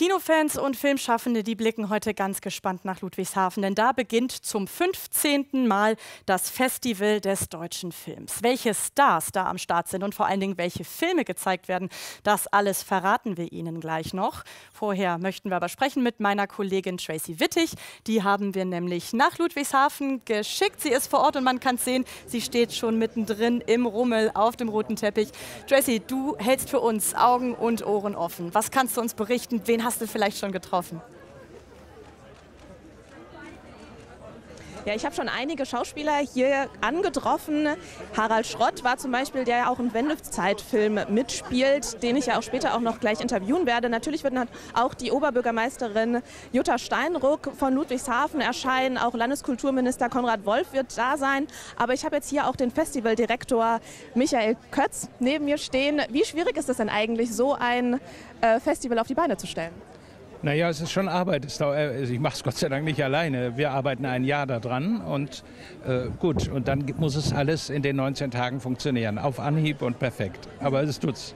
Kinofans und Filmschaffende, die blicken heute ganz gespannt nach Ludwigshafen, denn da beginnt zum 15. Mal das Festival des deutschen Films. Welche Stars da am Start sind und vor allen Dingen welche Filme gezeigt werden, das alles verraten wir Ihnen gleich noch. Vorher möchten wir aber sprechen mit meiner Kollegin Tracy Wittig. Die haben wir nämlich nach Ludwigshafen geschickt. Sie ist vor Ort und man kann es sehen, sie steht schon mittendrin im Rummel auf dem roten Teppich. Tracy, du hältst für uns Augen und Ohren offen. Was kannst du uns berichten? Wen hast du vielleicht schon getroffen? Ja, ich habe schon einige Schauspieler hier angetroffen. Harald Schrott war zum Beispiel, der ja auch im Wendezeitfilm mitspielt, den ich ja auch später auch noch gleich interviewen werde. Natürlich wird auch die Oberbürgermeisterin Jutta Steinruck von Ludwigshafen erscheinen. Auch Landeskulturminister Konrad Wolf wird da sein. Aber ich habe jetzt hier auch den Festivaldirektor Michael Kötz neben mir stehen. Wie schwierig ist es denn eigentlich, so ein äh, Festival auf die Beine zu stellen? Naja, es ist schon Arbeit. Also ich mache es Gott sei Dank nicht alleine. Wir arbeiten ein Jahr daran und äh, gut. Und dann muss es alles in den 19 Tagen funktionieren. Auf Anhieb und perfekt. Aber es tut's.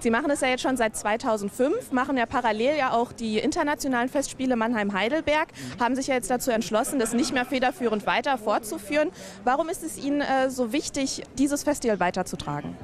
Sie machen es ja jetzt schon seit 2005, machen ja parallel ja auch die internationalen Festspiele Mannheim-Heidelberg, haben sich ja jetzt dazu entschlossen, das nicht mehr federführend weiter fortzuführen. Warum ist es Ihnen äh, so wichtig, dieses Festival weiterzutragen?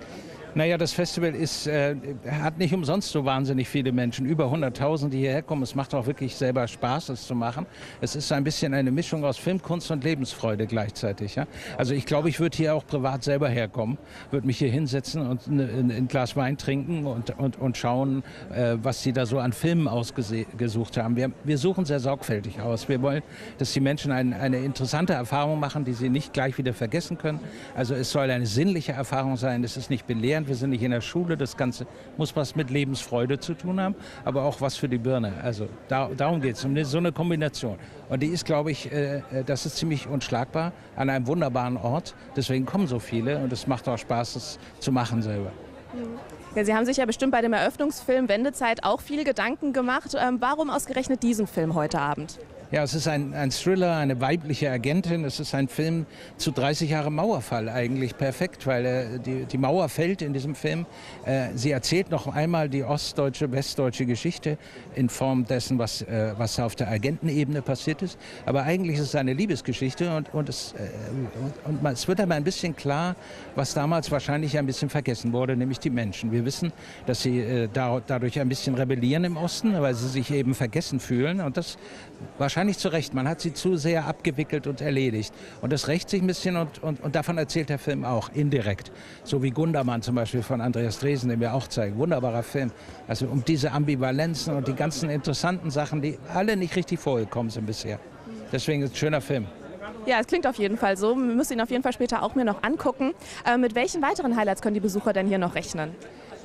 Naja, das Festival ist, äh, hat nicht umsonst so wahnsinnig viele Menschen, über 100.000, die hierher kommen. Es macht auch wirklich selber Spaß, es zu machen. Es ist ein bisschen eine Mischung aus Filmkunst und Lebensfreude gleichzeitig. Ja? Also ich glaube, ich würde hier auch privat selber herkommen, würde mich hier hinsetzen und ein, ein Glas Wein trinken und, und, und schauen, äh, was sie da so an Filmen ausgesucht haben. Wir, wir suchen sehr sorgfältig aus. Wir wollen, dass die Menschen ein, eine interessante Erfahrung machen, die sie nicht gleich wieder vergessen können. Also es soll eine sinnliche Erfahrung sein, es ist nicht belehrend gelernt, wir sind nicht in der Schule. Das Ganze muss was mit Lebensfreude zu tun haben, aber auch was für die Birne. Also da, darum geht es, um so eine Kombination. Und die ist, glaube ich, äh, äh, das ist ziemlich unschlagbar an einem wunderbaren Ort. Deswegen kommen so viele und es macht auch Spaß, das zu machen selber. Ja, Sie haben sich ja bestimmt bei dem Eröffnungsfilm Wendezeit auch viel Gedanken gemacht. Ähm, warum ausgerechnet diesen Film heute Abend? Ja, es ist ein, ein Thriller, eine weibliche Agentin. Es ist ein Film zu 30 Jahre Mauerfall eigentlich perfekt, weil äh, die, die Mauer fällt in diesem Film. Äh, sie erzählt noch einmal die ostdeutsche, westdeutsche Geschichte in Form dessen, was, äh, was auf der Agentenebene passiert ist. Aber eigentlich ist es eine Liebesgeschichte und, und, es, äh, und, und es wird aber ein bisschen klar, was damals wahrscheinlich ein bisschen vergessen wurde, nämlich die Menschen. Wir wissen, dass sie äh, da, dadurch ein bisschen rebellieren im Osten, weil sie sich eben vergessen fühlen und das wahrscheinlich nicht zu Recht. Man hat sie zu sehr abgewickelt und erledigt. Und das rächt sich ein bisschen und, und, und davon erzählt der Film auch, indirekt. So wie Gundermann zum Beispiel von Andreas Dresen, den wir auch zeigen. Wunderbarer Film. Also um diese Ambivalenzen und die ganzen interessanten Sachen, die alle nicht richtig vorgekommen sind bisher. Deswegen ist es ein schöner Film. Ja, es klingt auf jeden Fall so. Wir müssen ihn auf jeden Fall später auch mir noch angucken. Äh, mit welchen weiteren Highlights können die Besucher denn hier noch rechnen?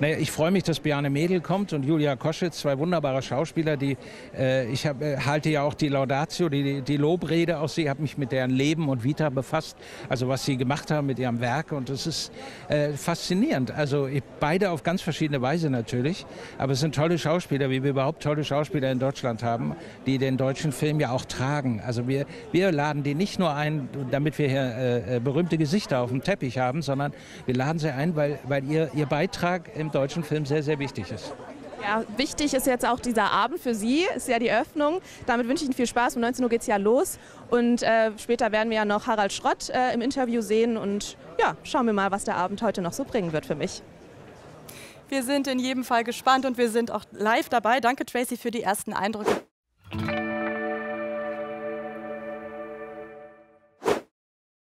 Naja, ich freue mich, dass Bjarne Mädel kommt und Julia Koschitz, zwei wunderbare Schauspieler, die äh, ich hab, äh, halte ja auch die Laudatio, die, die Lobrede aus sie, habe mich mit deren Leben und Vita befasst, also was sie gemacht haben mit ihrem Werk und es ist äh, faszinierend. Also ich, beide auf ganz verschiedene Weise natürlich, aber es sind tolle Schauspieler, wie wir überhaupt tolle Schauspieler in Deutschland haben, die den deutschen Film ja auch tragen. Also wir, wir laden die nicht nur ein, damit wir hier äh, äh berühmte Gesichter auf dem Teppich haben, sondern wir laden sie ein, weil, weil ihr, ihr Beitrag im deutschen Film sehr, sehr wichtig ist. Ja, wichtig ist jetzt auch dieser Abend für Sie, ist ja die Eröffnung. Damit wünsche ich Ihnen viel Spaß. Um 19 Uhr geht es ja los. Und äh, später werden wir ja noch Harald Schrott äh, im Interview sehen. Und ja, schauen wir mal, was der Abend heute noch so bringen wird für mich. Wir sind in jedem Fall gespannt und wir sind auch live dabei. Danke, Tracy, für die ersten Eindrücke.